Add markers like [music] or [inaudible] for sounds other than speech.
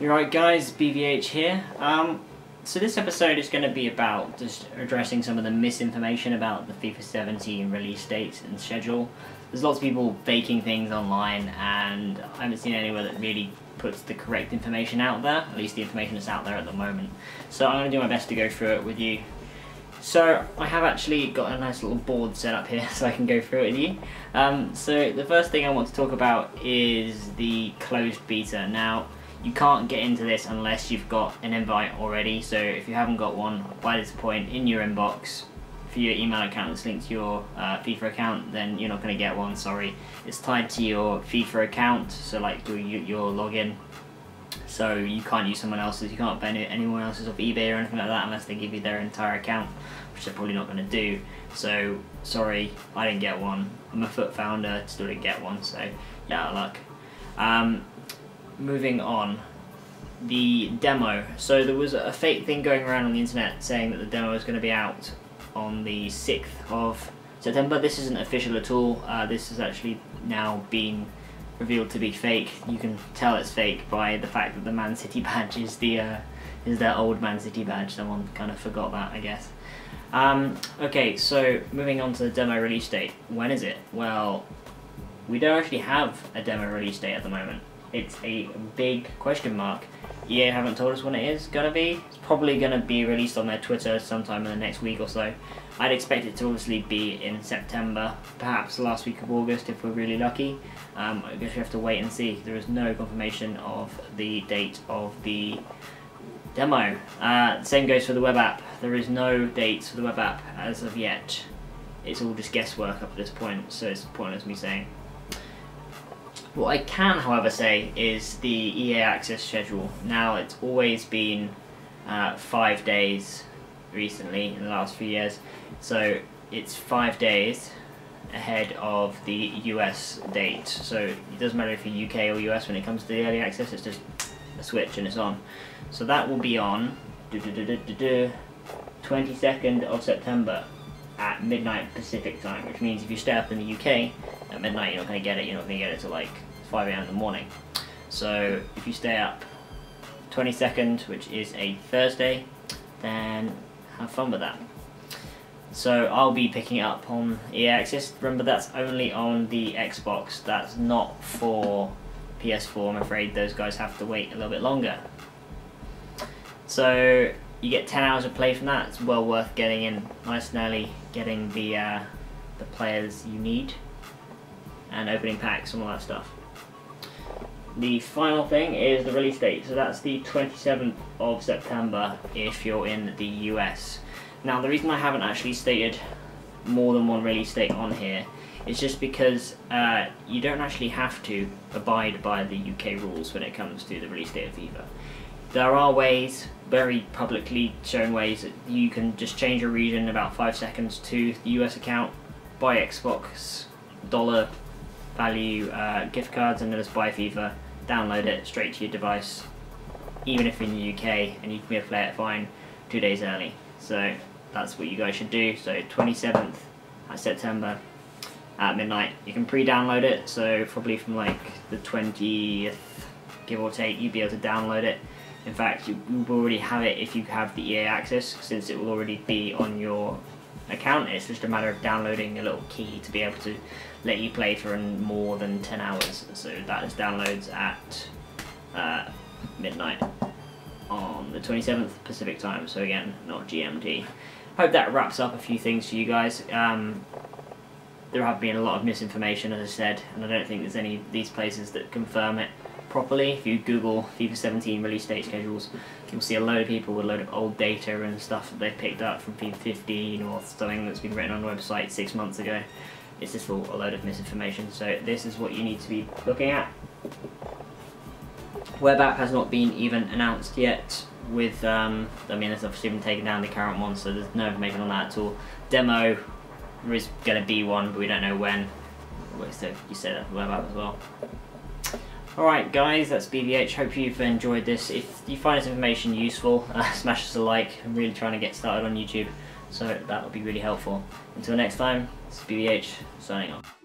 You're right guys, BVH here. Um, so this episode is going to be about just addressing some of the misinformation about the FIFA 17 release date and schedule. There's lots of people faking things online and I haven't seen anywhere that really puts the correct information out there, at least the information that's out there at the moment. So I'm going to do my best to go through it with you. So I have actually got a nice little board set up here [laughs] so I can go through it with you. Um, so the first thing I want to talk about is the closed beta. Now you can't get into this unless you've got an invite already. So if you haven't got one by this point in your inbox for your email account that's linked to your uh, FIFA account then you're not going to get one sorry. It's tied to your FIFA account so like your, your login. So you can't use someone else's you can't buy anyone else's off eBay or anything like that unless they give you their entire account which they're probably not going to do. So sorry I didn't get one. I'm a FUT founder still didn't get one so yeah luck. Um, moving on, the demo. So there was a fake thing going around on the internet saying that the demo is going to be out on the 6th of September. This isn't official at all. Uh, this has actually now been revealed to be fake. You can tell it's fake by the fact that the Man City [laughs] badge is the uh, is their old Man City badge. Someone kind of forgot that, I guess. Um, okay, so moving on to the demo release date. When is it? Well, we don't actually have a demo release date at the moment. It's a big question mark. EA haven't told us when it is going to be. It's probably going to be released on their Twitter sometime in the next week or so. I'd expect it to obviously be in September, perhaps last week of August if we're really lucky. Um, I guess we have to wait and see. There is no confirmation of the date of the demo. Uh, same goes for the web app. There is no date for the web app as of yet. It's all just guesswork up to this point, so it's pointless me saying. What I can, however, say is the EA Access schedule. Now, it's always been uh, five days recently in the last few years, so it's five days ahead of the US date. So it doesn't matter if you're UK or US when it comes to the early access, it's just a switch and it's on. So that will be on 22nd of September at midnight Pacific time, which means if you stay up in the UK at midnight, you're not going to get it. You're not going to get it till like 5 a.m. in the morning. So if you stay up 22nd, which is a Thursday, then have fun with that. So I'll be picking it up on EA Access. Remember, that's only on the Xbox. That's not for PS4. I'm afraid those guys have to wait a little bit longer. So you get 10 hours of play from that. It's well worth getting in nice and early, getting the uh, the players you need, and opening packs and all that stuff. The final thing is the release date. So that's the 27th of September if you're in the US. Now the reason I haven't actually stated more than one release date on here is just because uh, you don't actually have to abide by the UK rules when it comes to the release date of FIFA. There are ways, very publicly shown ways, that you can just change your region in about 5 seconds to the US account, buy Xbox dollar value uh, gift cards and then just buy FIFA, download it straight to your device, even if in the UK, and you can be able to play it fine two days early. So that's what you guys should do. So 27th at September at midnight. You can pre-download it, so probably from like the 20th, give or take, you'd be able to download it in fact, you will already have it if you have the EA access, since it will already be on your account. It's just a matter of downloading a little key to be able to let you play for more than 10 hours. So that is downloads at uh, midnight on the 27th Pacific time. So again, not GMT. Hope that wraps up a few things for you guys. Um, there have been a lot of misinformation, as I said, and I don't think there's any these places that confirm it properly. If you Google FIFA 17 release date schedules, you'll see a load of people with a load of old data and stuff that they've picked up from FIFA 15 or something that's been written on a website six months ago. It's just all a load of misinformation. So this is what you need to be looking at. Web app has not been even announced yet with, um, I mean, it's obviously been taken down the current one, so there's no information on that at all. Demo, there is going to be one, but we don't know when. So you said that web app as well. Alright guys, that's BVH, Hope you've enjoyed this. If you find this information useful, [laughs] uh, smash us a like. I'm really trying to get started on YouTube, so that would be really helpful. Until next time, it's BVH, signing off.